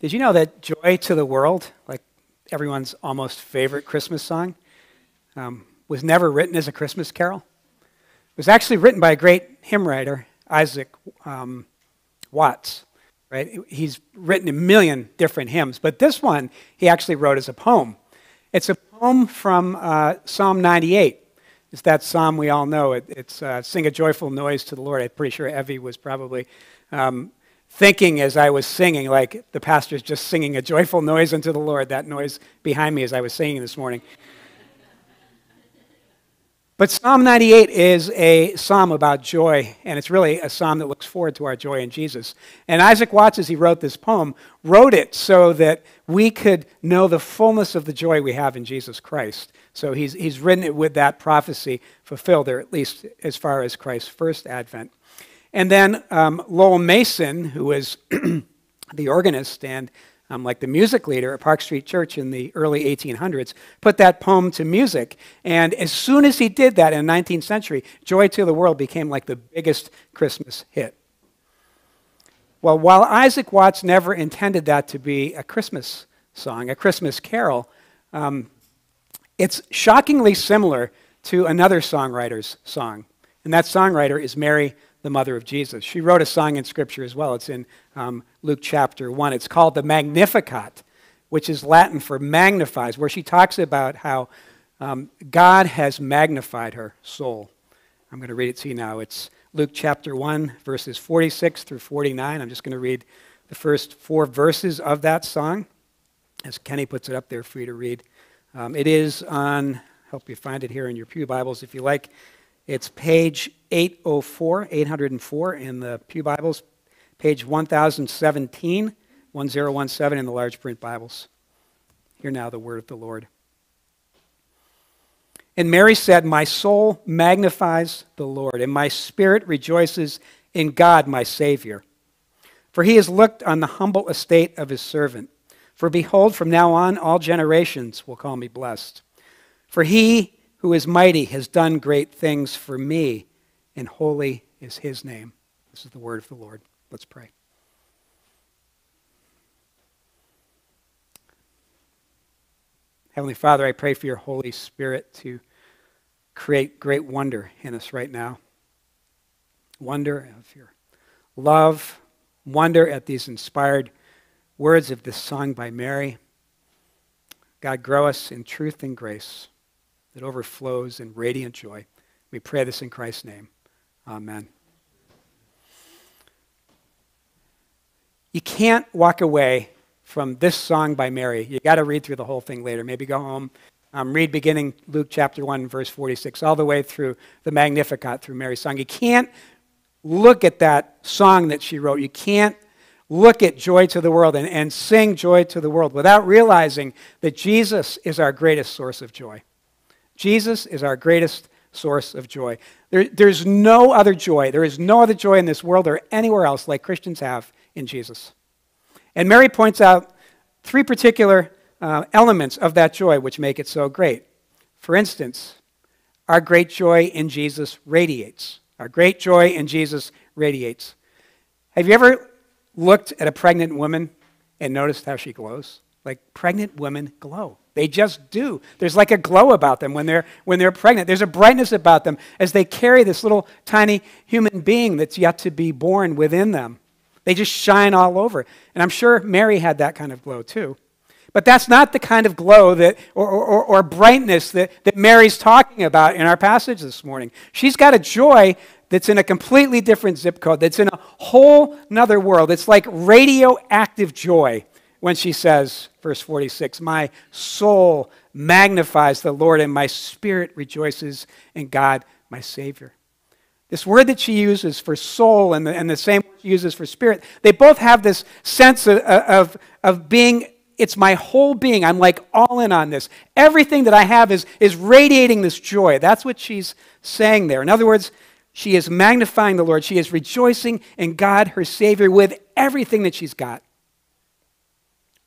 Did you know that Joy to the World, like everyone's almost favorite Christmas song, um, was never written as a Christmas carol? It was actually written by a great hymn writer, Isaac um, Watts. Right? He's written a million different hymns, but this one he actually wrote as a poem. It's a poem from uh, Psalm 98. It's that psalm we all know. It, it's uh, "Sing a joyful noise to the Lord." I'm pretty sure Evie was probably um, thinking as I was singing, like the pastor's just singing a joyful noise unto the Lord. That noise behind me as I was singing this morning. But Psalm 98 is a psalm about joy, and it's really a psalm that looks forward to our joy in Jesus. And Isaac Watts, as he wrote this poem, wrote it so that we could know the fullness of the joy we have in Jesus Christ. So he's, he's written it with that prophecy fulfilled, or at least as far as Christ's first advent. And then um, Lowell Mason, who was the organist and um, like the music leader at Park Street Church in the early 1800s, put that poem to music. And as soon as he did that in the 19th century, Joy to the World became like the biggest Christmas hit. Well, while Isaac Watts never intended that to be a Christmas song, a Christmas carol, um, it's shockingly similar to another songwriter's song. And that songwriter is Mary the mother of Jesus. She wrote a song in Scripture as well. It's in um, Luke chapter 1. It's called the Magnificat, which is Latin for magnifies, where she talks about how um, God has magnified her soul. I'm going to read it to you now. It's Luke chapter 1, verses 46 through 49. I'm just going to read the first four verses of that song, as Kenny puts it up there for you to read. Um, it is on, help you find it here in your Pew Bibles if you like. It's page 804, 804 in the Pew Bibles, page 1017, 1017 in the large print Bibles. Hear now the word of the Lord. And Mary said, My soul magnifies the Lord, and my spirit rejoices in God, my Savior. For he has looked on the humble estate of his servant. For behold, from now on all generations will call me blessed. For he who is mighty, has done great things for me, and holy is his name. This is the word of the Lord. Let's pray. Heavenly Father, I pray for your Holy Spirit to create great wonder in us right now. Wonder of your love, wonder at these inspired words of this song by Mary. God, grow us in truth and grace that overflows in radiant joy. We pray this in Christ's name. Amen. You can't walk away from this song by Mary. You got to read through the whole thing later. Maybe go home, um, read beginning Luke chapter 1, verse 46, all the way through the Magnificat through Mary's song. You can't look at that song that she wrote. You can't look at Joy to the World and, and sing Joy to the World without realizing that Jesus is our greatest source of joy. Jesus is our greatest source of joy. There, there's no other joy. There is no other joy in this world or anywhere else like Christians have in Jesus. And Mary points out three particular uh, elements of that joy which make it so great. For instance, our great joy in Jesus radiates. Our great joy in Jesus radiates. Have you ever looked at a pregnant woman and noticed how she glows? Like pregnant women glow. They just do. There's like a glow about them when they're, when they're pregnant. There's a brightness about them as they carry this little tiny human being that's yet to be born within them. They just shine all over. And I'm sure Mary had that kind of glow too. But that's not the kind of glow that, or, or, or brightness that, that Mary's talking about in our passage this morning. She's got a joy that's in a completely different zip code, that's in a whole nother world. It's like radioactive joy when she says, verse 46, My soul magnifies the Lord, and my spirit rejoices in God, my Savior. This word that she uses for soul and the, and the same she uses for spirit, they both have this sense of, of, of being, it's my whole being. I'm like all in on this. Everything that I have is, is radiating this joy. That's what she's saying there. In other words, she is magnifying the Lord. She is rejoicing in God, her Savior, with everything that she's got.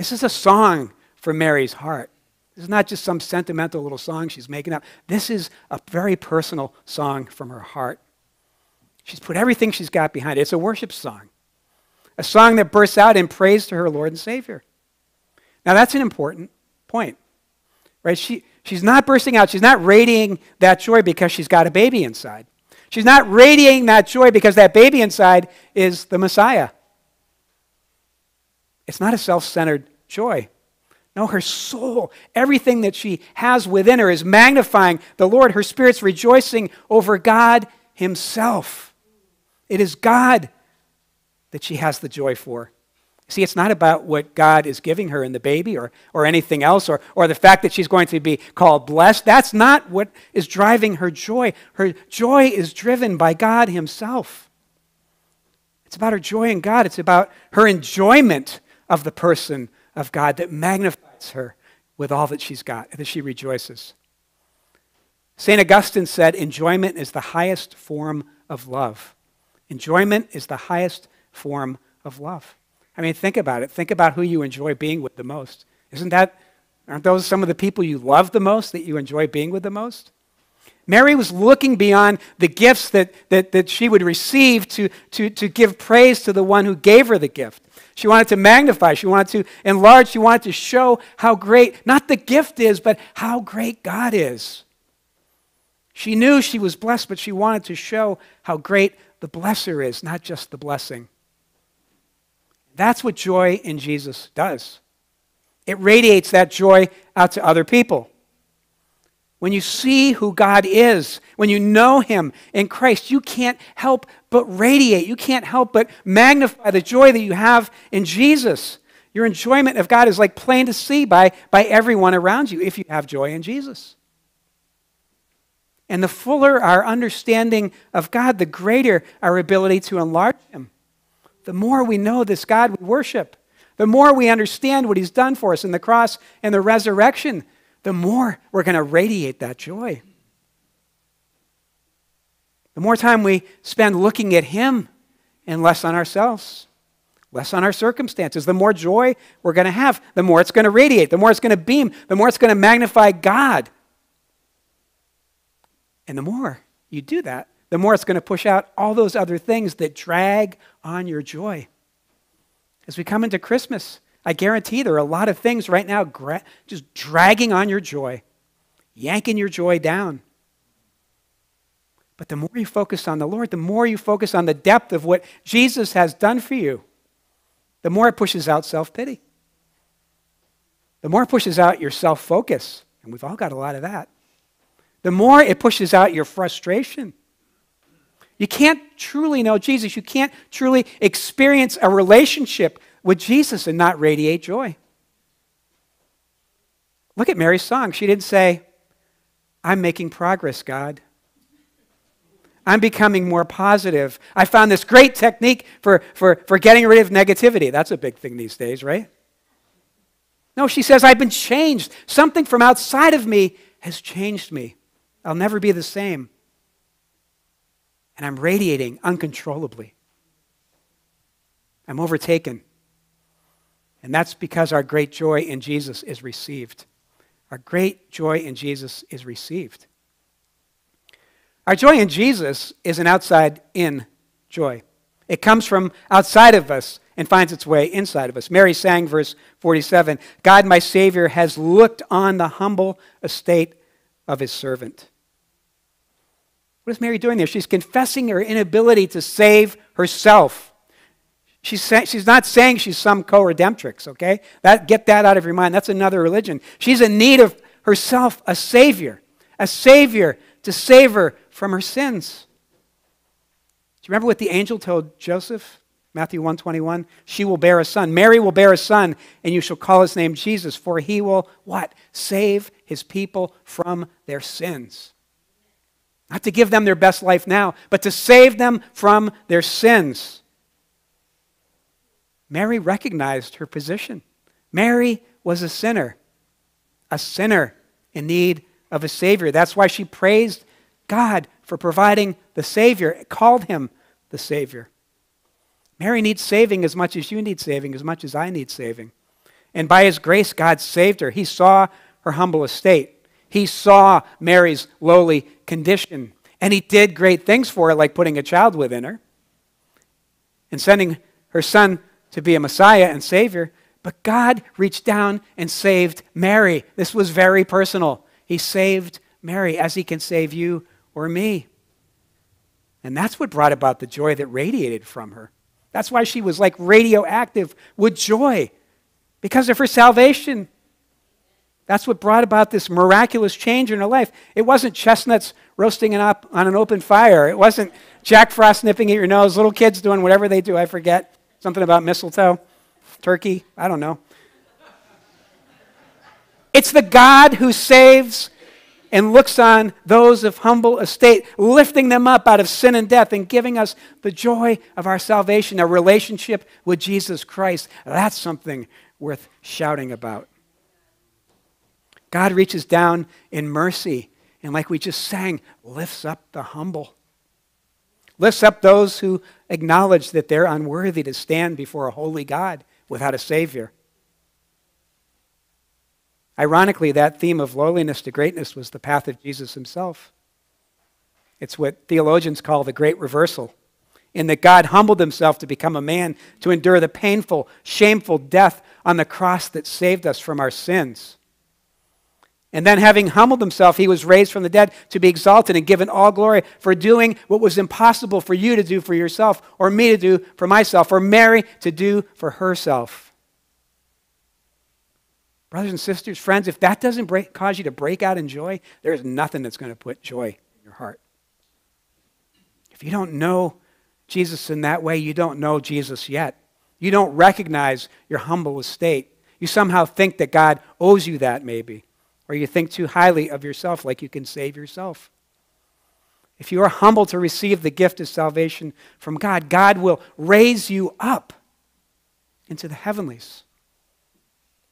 This is a song for Mary's heart. This is not just some sentimental little song she's making up. This is a very personal song from her heart. She's put everything she's got behind it. It's a worship song. a song that bursts out in praise to her Lord and Savior. Now, that's an important point, right? She, she's not bursting out. She's not radiating that joy because she's got a baby inside. She's not radiating that joy because that baby inside is the Messiah. It's not a self centered joy. No, her soul, everything that she has within her is magnifying the Lord. Her spirit's rejoicing over God Himself. It is God that she has the joy for. See, it's not about what God is giving her in the baby or, or anything else or, or the fact that she's going to be called blessed. That's not what is driving her joy. Her joy is driven by God Himself. It's about her joy in God, it's about her enjoyment of the person of God that magnifies her with all that she's got, that she rejoices. St. Augustine said, Enjoyment is the highest form of love. Enjoyment is the highest form of love. I mean, think about it. Think about who you enjoy being with the most. Isn't that, aren't those some of the people you love the most, that you enjoy being with the most? Mary was looking beyond the gifts that, that, that she would receive to, to, to give praise to the one who gave her the gift. She wanted to magnify, she wanted to enlarge, she wanted to show how great, not the gift is, but how great God is. She knew she was blessed, but she wanted to show how great the blesser is, not just the blessing. That's what joy in Jesus does. It radiates that joy out to other people. When you see who God is, when you know Him in Christ, you can't help but radiate. You can't help but magnify the joy that you have in Jesus. Your enjoyment of God is like plain to see by, by everyone around you if you have joy in Jesus. And the fuller our understanding of God, the greater our ability to enlarge Him. The more we know this God we worship, the more we understand what He's done for us in the cross and the resurrection, the more we're going to radiate that joy. The more time we spend looking at Him and less on ourselves, less on our circumstances, the more joy we're going to have, the more it's going to radiate, the more it's going to beam, the more it's going to magnify God. And the more you do that, the more it's going to push out all those other things that drag on your joy. As we come into Christmas, I guarantee there are a lot of things right now gra- just dragging on your joy, yanking your joy down. But the more you focus on the Lord, the more you focus on the depth of what Jesus has done for you, the more it pushes out self pity. The more it pushes out your self focus, and we've all got a lot of that. The more it pushes out your frustration. You can't truly know Jesus. You can't truly experience a relationship with Jesus and not radiate joy. Look at Mary's song. She didn't say, I'm making progress, God. I'm becoming more positive. I found this great technique for, for, for getting rid of negativity. That's a big thing these days, right? No, she says, I've been changed. Something from outside of me has changed me. I'll never be the same. And I'm radiating uncontrollably. I'm overtaken. And that's because our great joy in Jesus is received. Our great joy in Jesus is received. Our joy in Jesus is an outside in joy. It comes from outside of us and finds its way inside of us. Mary sang, verse 47 God, my Savior, has looked on the humble estate of his servant. What is Mary doing there? She's confessing her inability to save herself. She's, she's not saying she's some co redemptrix, okay? That, get that out of your mind. That's another religion. She's in need of herself a Savior, a Savior to save her from her sins. Do you remember what the angel told Joseph? Matthew 121 She will bear a son. Mary will bear a son, and you shall call his name Jesus, for he will what? Save his people from their sins. Not to give them their best life now, but to save them from their sins. Mary recognized her position. Mary was a sinner, a sinner in need of a Savior. That's why she praised God for providing the Savior, called him the Savior. Mary needs saving as much as you need saving, as much as I need saving. And by His grace, God saved her. He saw her humble estate, He saw Mary's lowly condition, and He did great things for her, like putting a child within her and sending her son to be a Messiah and Savior, but God reached down and saved Mary. This was very personal. He saved Mary as he can save you or me. And that's what brought about the joy that radiated from her. That's why she was like radioactive with joy because of her salvation. That's what brought about this miraculous change in her life. It wasn't chestnuts roasting up on an open fire. It wasn't Jack Frost nipping at your nose, little kids doing whatever they do. I forget. Something about mistletoe, turkey, I don't know. It's the God who saves and looks on those of humble estate, lifting them up out of sin and death and giving us the joy of our salvation, a relationship with Jesus Christ. That's something worth shouting about. God reaches down in mercy and, like we just sang, lifts up the humble. Lifts up those who acknowledge that they're unworthy to stand before a holy God without a Savior. Ironically, that theme of lowliness to greatness was the path of Jesus himself. It's what theologians call the great reversal, in that God humbled himself to become a man to endure the painful, shameful death on the cross that saved us from our sins. And then, having humbled himself, he was raised from the dead to be exalted and given all glory for doing what was impossible for you to do for yourself, or me to do for myself, or Mary to do for herself. Brothers and sisters, friends, if that doesn't break, cause you to break out in joy, there's nothing that's going to put joy in your heart. If you don't know Jesus in that way, you don't know Jesus yet. You don't recognize your humble estate. You somehow think that God owes you that, maybe. Or you think too highly of yourself, like you can save yourself. If you are humble to receive the gift of salvation from God, God will raise you up into the heavenlies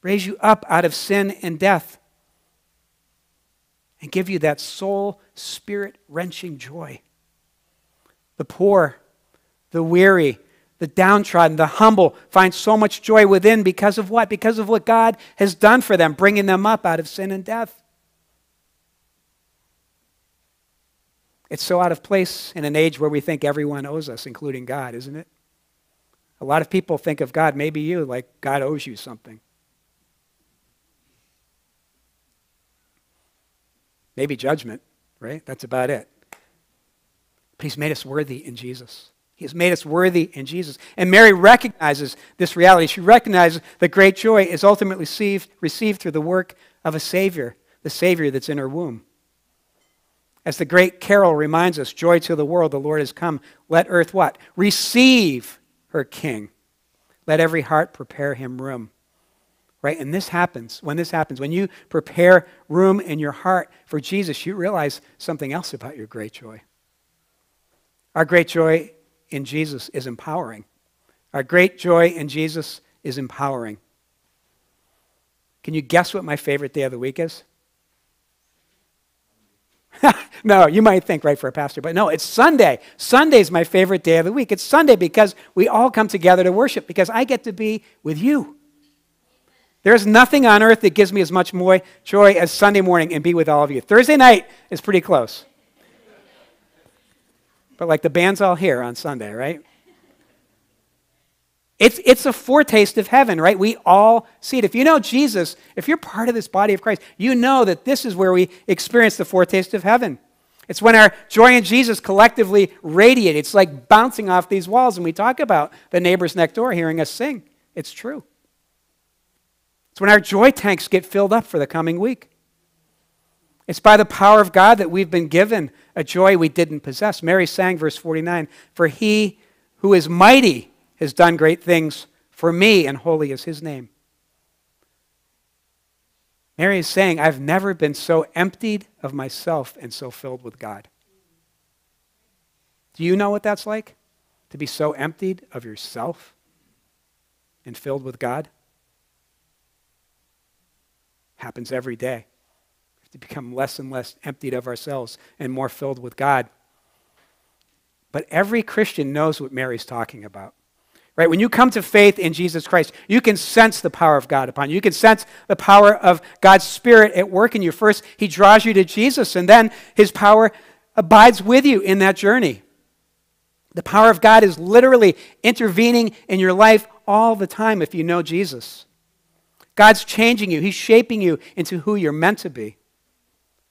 raise you up out of sin and death, and give you that soul, spirit wrenching joy. The poor, the weary, the downtrodden, the humble find so much joy within because of what? Because of what God has done for them, bringing them up out of sin and death. It's so out of place in an age where we think everyone owes us, including God, isn't it? A lot of people think of God, maybe you, like God owes you something. maybe judgment, right? That's about it. But he's made us worthy in Jesus. He has made us worthy in Jesus. And Mary recognizes this reality. She recognizes that great joy is ultimately received, received through the work of a Savior, the Savior that's in her womb. As the great carol reminds us, joy to the world, the Lord has come. Let earth what? Receive her King. Let every heart prepare him room right? And this happens. When this happens, when you prepare room in your heart for Jesus, you realize something else about your great joy. Our great joy in Jesus is empowering. Our great joy in Jesus is empowering. Can you guess what my favorite day of the week is? no, you might think, right, for a pastor, but no, it's Sunday. Sunday is my favorite day of the week. It's Sunday because we all come together to worship, because I get to be with you. There's nothing on earth that gives me as much joy as Sunday morning and be with all of you. Thursday night is pretty close. But like the band's all here on Sunday, right? It's, it's a foretaste of heaven, right? We all see it. If you know Jesus, if you're part of this body of Christ, you know that this is where we experience the foretaste of heaven. It's when our joy in Jesus collectively radiate. It's like bouncing off these walls, and we talk about the neighbors next door hearing us sing. It's true. It's when our joy tanks get filled up for the coming week. It's by the power of God that we've been given a joy we didn't possess. Mary sang, verse 49 For he who is mighty has done great things for me, and holy is his name. Mary is saying, I've never been so emptied of myself and so filled with God. Do you know what that's like? To be so emptied of yourself and filled with God? happens every day. To become less and less emptied of ourselves and more filled with God. But every Christian knows what Mary's talking about. Right? When you come to faith in Jesus Christ, you can sense the power of God upon you. You can sense the power of God's Spirit at work in you. First, He draws you to Jesus, and then His power abides with you in that journey. The power of God is literally intervening in your life all the time if you know Jesus. God's changing you, He's shaping you into who you're meant to be.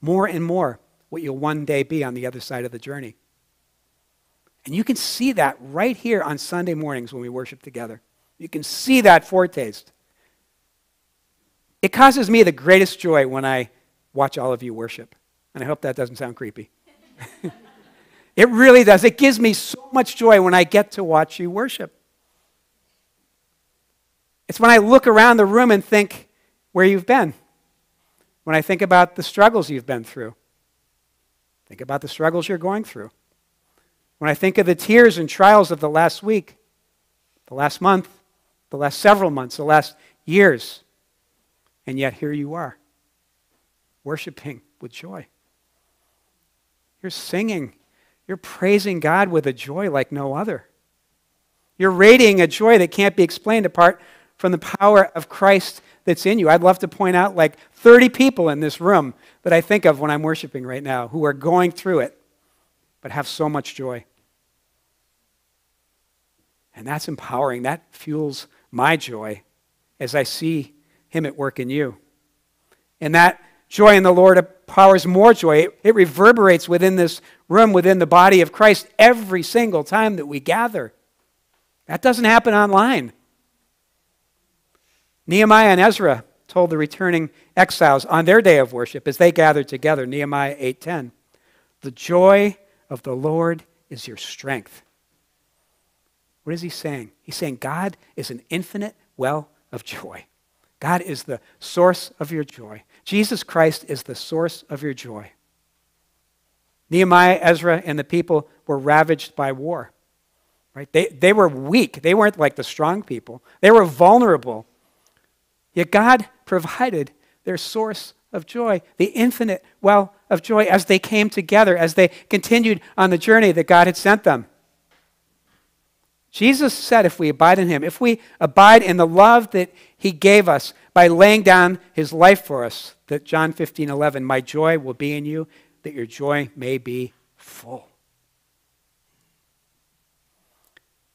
More and more, what you'll one day be on the other side of the journey. And you can see that right here on Sunday mornings when we worship together. You can see that foretaste. It causes me the greatest joy when I watch all of you worship. And I hope that doesn't sound creepy. it really does. It gives me so much joy when I get to watch you worship. It's when I look around the room and think where you've been. When I think about the struggles you've been through. Think about the struggles you're going through. When I think of the tears and trials of the last week, the last month, the last several months, the last years, and yet here you are, worshiping with joy. You're singing, you're praising God with a joy like no other. You're radiating a joy that can't be explained apart from the power of Christ that's in you. I'd love to point out like 30 people in this room that I think of when I'm worshiping right now who are going through it, but have so much joy. And that's empowering. That fuels my joy as I see Him at work in you. And that joy in the Lord empowers more joy. It, it reverberates within this room, within the body of Christ, every single time that we gather. That doesn't happen online. Nehemiah and Ezra told the returning exiles on their day of worship as they gathered together, Nehemiah 8:10, "The joy of the Lord is your strength." What is he saying? He's saying God is an infinite well of joy. God is the source of your joy. Jesus Christ is the source of your joy. Nehemiah, Ezra, and the people were ravaged by war. Right? They, they were weak. They weren't like the strong people. They were vulnerable Yet God provided their source of joy, the infinite well of joy, as they came together, as they continued on the journey that God had sent them. Jesus said, if we abide in Him, if we abide in the love that He gave us by laying down His life for us, that John 15, 11, my joy will be in you, that your joy may be full.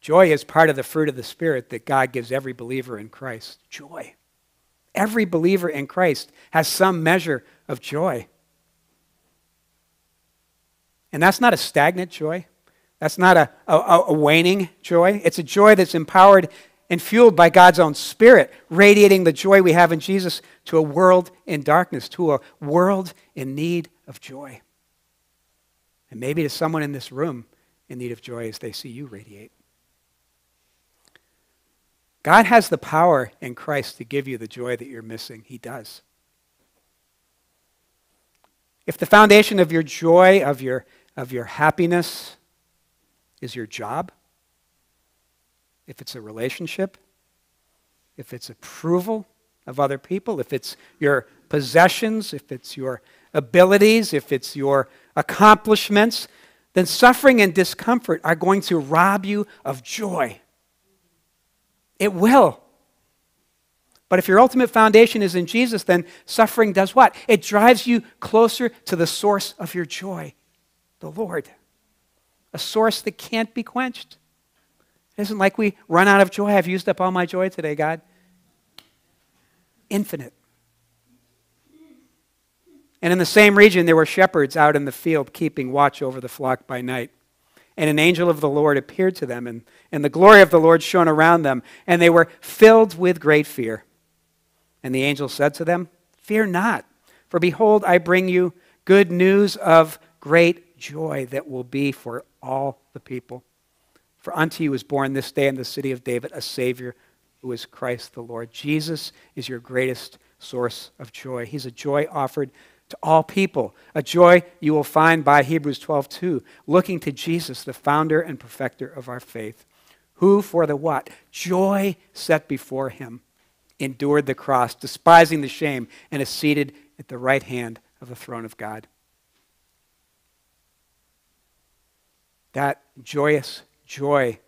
Joy is part of the fruit of the Spirit that God gives every believer in Christ. Joy. Every believer in Christ has some measure of joy. And that's not a stagnant joy. That's not a, a, a, waning joy. It's a joy that's empowered and fueled by God's own Spirit, radiating the joy we have in Jesus to a world in darkness, to a world in need of joy. And maybe to someone in this room in need of joy as they see you radiate. God has the power in Christ to give you the joy that you're missing. He does. If the foundation of your joy, of your, of your happiness, is your job, if it's a relationship, if it's approval of other people, if it's your possessions, if it's your abilities, if it's your accomplishments, then suffering and discomfort are going to rob you of joy. It will. But if your ultimate foundation is in Jesus, then suffering does what? It drives you closer to the source of your joy, the Lord. A source that can't be quenched. It isn't like we run out of joy. I've used up all my joy today, God. Infinite. And in the same region, there were shepherds out in the field keeping watch over the flock by night. And an angel of the Lord appeared to them, and, and the glory of the Lord shone around them, and they were filled with great fear. And the angel said to them, Fear not, for behold, I bring you good news of great joy that will be for all the people. For unto you is born this day in the city of David a Savior who is Christ the Lord. Jesus is your greatest source of joy. He's a joy offered to all people, a joy you will find by Hebrews 12:2, looking to Jesus, the founder and perfecter of our faith, who for the what? Joy set before him, endured the cross, despising the shame, and is seated at the right hand of the throne of God. That joyous joy,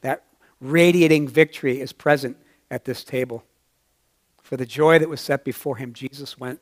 that radiating victory is present at this table. For the joy that was set before him, Jesus went